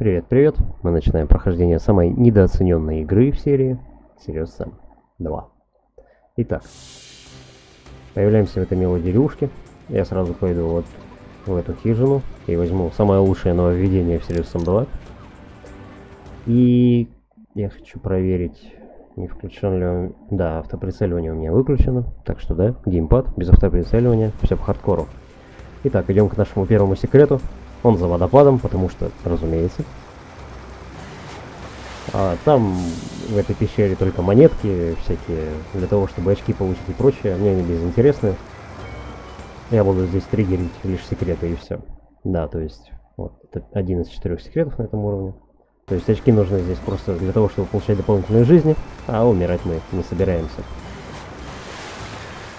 Привет-привет! Мы начинаем прохождение самой недооцененной игры в серии Serious Sam 2. Итак, появляемся в этой милой деревушке. Я сразу пойду вот в эту хижину и возьму самое лучшее нововведение в Serious Sam 2. И я хочу проверить, не включен ли он... Да, автоприцеливание у меня выключено, так что да, геймпад без автоприцеливания, все по хардкору. Итак, идем к нашему первому секрету. Он за водопадом, потому что, разумеется. А там в этой пещере только монетки всякие, для того, чтобы очки получить и прочее. Мне они безинтересны. Я буду здесь триггерить лишь секреты и все. Да, то есть, вот, это один из четырех секретов на этом уровне. То есть очки нужны здесь просто для того, чтобы получать дополнительные жизни, а умирать мы не собираемся.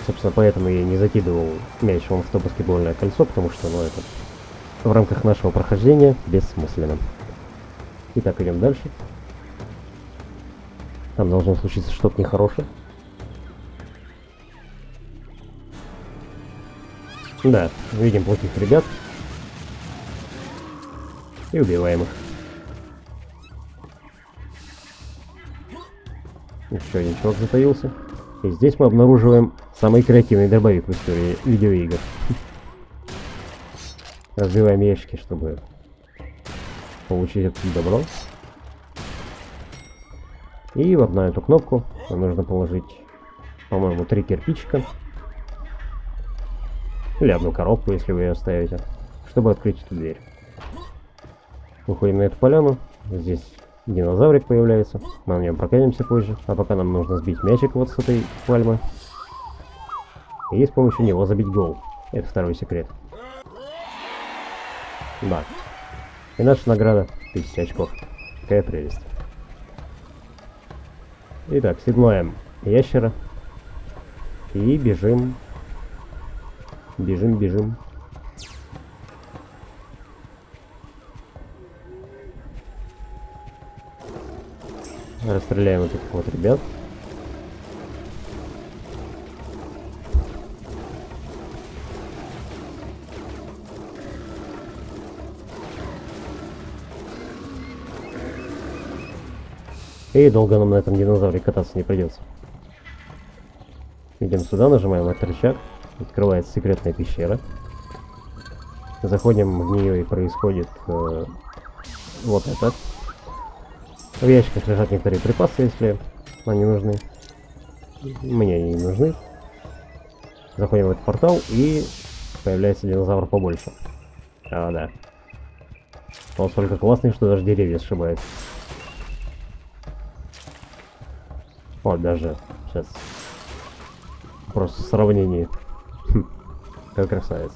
Собственно, поэтому я не закидывал мяч вон в то баскетбольное кольцо, потому что, ну, это в рамках нашего прохождения бессмысленно. Итак, идем дальше. Там должно случиться что-то нехорошее. Да, видим плохих ребят. И убиваем их. Еще один чувак затаился. И здесь мы обнаруживаем самый креативный дробовик в истории видеоигр. Разбиваем ящики, чтобы получить это добро. И вот на эту кнопку нам нужно положить, по-моему, три кирпичика. Или одну коробку, если вы ее оставите, чтобы открыть эту дверь. Выходим на эту поляну. Здесь динозаврик появляется. Мы на нем прокатимся позже. А пока нам нужно сбить мячик вот с этой пальмы. И с помощью него забить гол. Это второй секрет. Да. И наша награда 1000 очков. Какая прелесть. Итак, седлаем ящера. И бежим. Бежим, бежим. Расстреляем вот этих вот ребят. И долго нам на этом динозавре кататься не придется. Идем сюда, нажимаем этот рычаг. Открывается секретная пещера. Заходим в нее и происходит э, вот это. В ящиках лежат некоторые припасы, если они нужны. Мне они не нужны. Заходим в этот портал и появляется динозавр побольше. А, да. Он столько классный, что даже деревья сшибает. Вот даже сейчас просто сравнение. Хм, как красавец.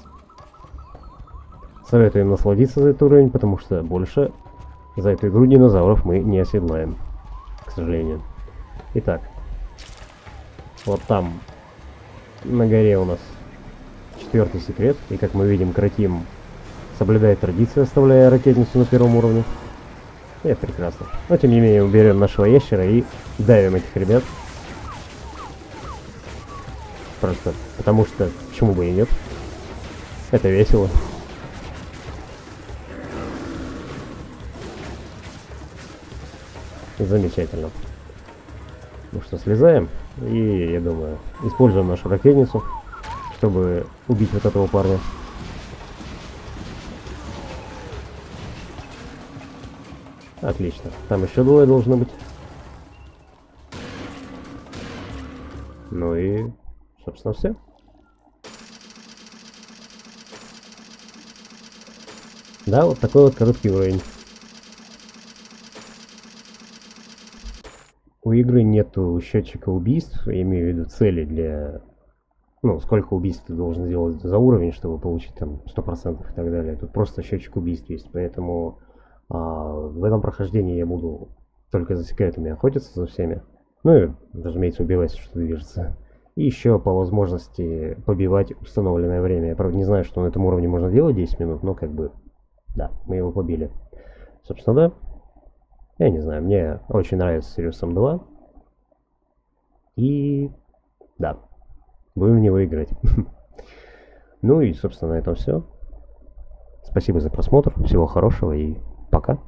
Советуем насладиться за этот уровень, потому что больше за эту игру динозавров мы не оседлаем. К сожалению. Итак. Вот там на горе у нас четвертый секрет. И как мы видим, Кратим соблюдает традиции, оставляя ракетницу на первом уровне. Это прекрасно. Но тем не менее уберем нашего ящера и давим этих ребят. Просто потому что почему бы и нет. Это весело. Замечательно. Ну что, слезаем. И, я думаю, используем нашу ракетницу, чтобы убить вот этого парня. Отлично. Там еще двое должно быть. Ну и, собственно, все. Да, вот такой вот короткий уровень. У игры нету счетчика убийств, я имею в виду цели для... Ну, сколько убийств ты должен сделать за уровень, чтобы получить там 100% и так далее. Тут просто счетчик убийств есть, поэтому в этом прохождении я буду только за секретами охотиться за всеми. Ну и, разумеется, убивать, что движется. И еще по возможности побивать установленное время. Я, правда, не знаю, что на этом уровне можно делать 10 минут, но как бы, да, мы его побили. Собственно, да. Я не знаю, мне очень нравится Serious Sam 2. И, да, будем в него играть. Ну и, собственно, на этом все. Спасибо за просмотр, всего хорошего и Пока.